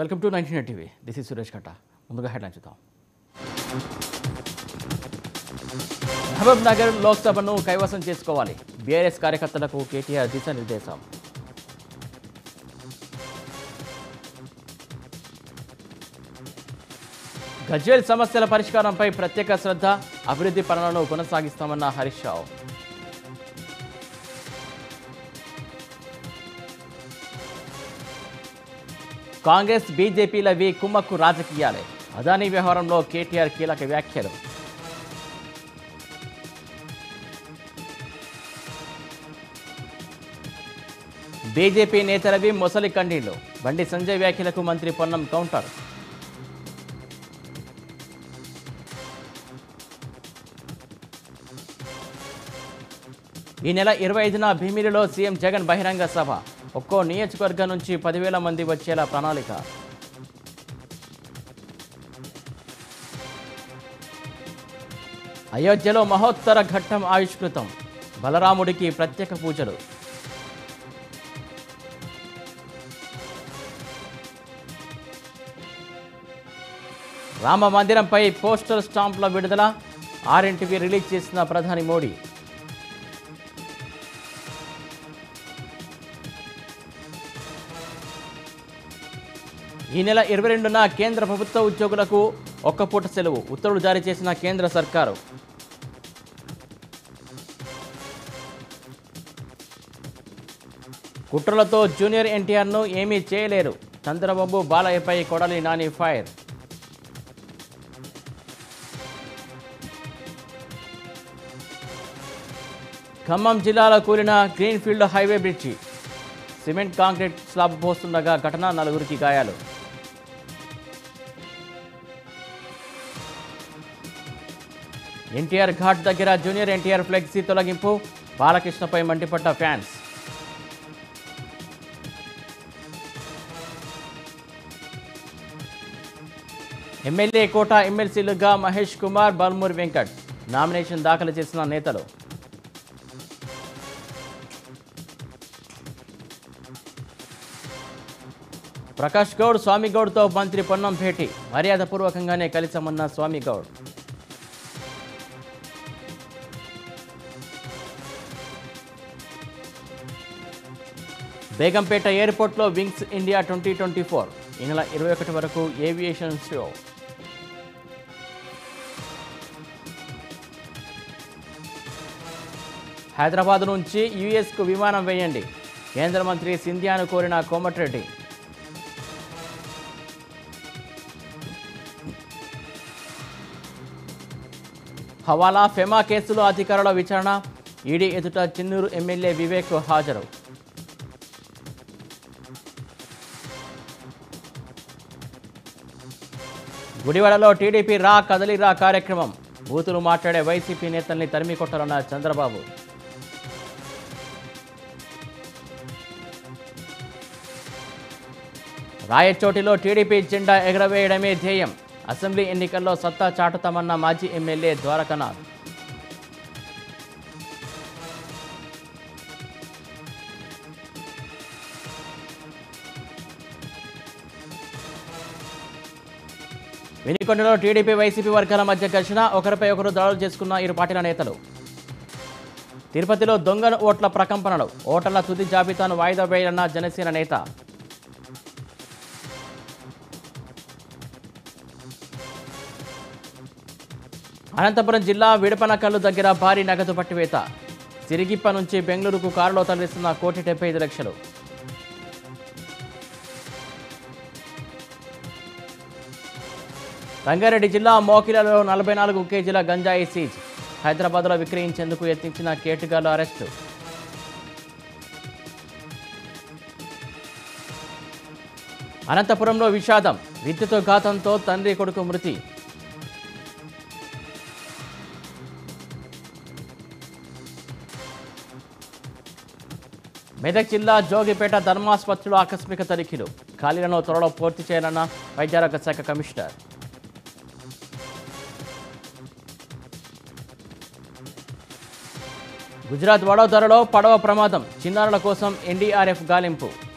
Welcome to nineteen TV. This is Suresh Katta. ముందుగా headline చూద్దాం. మహబూబ్ నగర్ లోక్సభను కైవసం చేసుకోవాలి. బీఆర్ఎస్ కార్యకర్తలకు కేటీఆర్ దిశానిర్దేశం. గజ్వేల్ సమస్యల పరిష్కారంపై ప్రత్యేక శ్రద్ధ అభివృద్ధి పనులను కొనసాగిస్తామన్న హరీష్ రావు. కాంగ్రెస్ బీజేపీలవి కుమ్మక్కు రాజకీయాలే. అదానీ వ్యవహారంలో కేటీఆర్ కీలక వ్యాఖ్యలు. బీజేపీ నేతలవి మొసలి కండీళ్ళు. బండి సంజయ్ వ్యాఖ్యలకు మంత్రి పొన్నం కౌంటర్. ఈ నెల ఇరవై ఐదున భీమిలిలో సీఎం జగన్ బహిరంగ సభ. ఒక్కో నియోజకవర్గం నుంచి పదివేల మంది వచ్చేలా ప్రణాళిక. అయోధ్యలో మహోత్తర ఘట్టం ఆవిష్కృతం. బలరాముడికి ప్రత్యేక పూజలు. రామ మందిరంపై పోస్టల్ స్టాంప్ల విడుదల. ఆర్ఎన్టీవీ రిలీజ్ చేసిన ప్రధాని మోడీ. ఈ నెల ఇరవై రెండున కేంద్ర ప్రభుత్వ ఉద్యోగులకు ఒక్క పూట సెలవు ఉత్తర్వులు జారీ చేసిన కేంద్ర సర్కారు. కుట్రలతో జూనియర్ ఎన్టీఆర్ను ఏమీ చేయలేరు. చంద్రబాబు బాలయ్యపై కొడాలి నాని ఫైర్. ఖమ్మం జిల్లాలో కూలిన greenfield highway bridge. Cement concrete slab పోస్తుండగా ఘటన నలుగురికి గాయాలు. ఎన్టీఆర్ ఘాట్ దగ్గర జూనియర్ ఎన్టీఆర్ ఫ్లెక్సీ తొలగింపు. బాలకృష్ణపై మండిపడ్డ ఫ్యాన్స్. ఎమ్మెల్యే కోట ఎమ్మెల్సీలుగా మహేష్ కుమార్ బల్మూరి వెంకట్. నామినేషన్ దాఖలు చేసిన నేతలు. ప్రకాష్ గౌడ్ స్వామిగౌడ్తో మంత్రి పొన్నం భేటీ. మర్యాదపూర్వకంగానే కలిసామన్న స్వామి బేగంపేట ఎయిర్పోర్ట్లో Wings India twenty twenty four. ఈ నెల ఇరవై ఒకటి వరకు ఏవియేషన్ షో. హైదరాబాద్ నుంచి యుఎస్కు విమానం వేయండి. కేంద్ర మంత్రి సింధియాను కోరిన కోమటిరెడ్డి. హవాలా ఫెమా కేసులో అధికారుల విచారణ. ఈడీ ఎదుట చిన్నూరు ఎమ్మెల్యే వివేక్ హాజరు. గుడివాడలో టీడీపీ రా కదలి రా కార్యక్రమం. బూతులు మాట్లాడే వైసీపీ నేతల్ని తరిమి కొట్టాలన్న చంద్రబాబు. రాయచోటిలో టీడీపీ జెండా ఎగరవేయడమే ధ్యేయం. అసెంబ్లీ ఎన్నికల్లో సత్తా చాటుతామన్న మాజీ ఎమ్మెల్యే ద్వారకనాథ్. వినికొండలో టీడీపీ వైసీపీ వర్గాల మధ్య ఘర్షణ ఒకరిపై ఒకరు దాడులు చేసుకున్న ఇరు పార్టీల నేతలు. తిరుపతిలో దొంగ ఓట్ల ప్రకంపనలు ఓటర్ల తుది జాబితాను వాయిదా వేయాలన్న జనసేన నేత. అనంతపురం జిల్లా విడపనకల్లు దగ్గర భారీ నగదు పట్టివేత. సిరిగిప్ప నుంచి బెంగళూరుకు కారులో తరలిస్తున్న కోటి డెబ్బై ఐదు లక్షలు. రంగారెడ్డి జిల్లా మోకిలలో నలభై నాలుగు కేజీల గంజాయి సీజ్. హైదరాబాద్లో విక్రయించేందుకు యత్నించిన కేటుగాలు అరెస్టు. అనంతపురంలో విషాదం విద్యుత్ ఘాతంతో తండ్రి కొడుకు మృతి. మెదక్ జిల్లా జోగిపేట ధర్మాసుపత్రిలో ఆకస్మిక తనిఖీలు. ఖాళీలను త్వరలో పూర్తి చేయాలన్న వైద్యారోగ్య శాఖ కమిషనర్. గుజరాత్ వడోదరలో పడవ ప్రమాదం. చిన్నారుల కోసం ఎన్డీఆర్ఎఫ్ గాలింపు.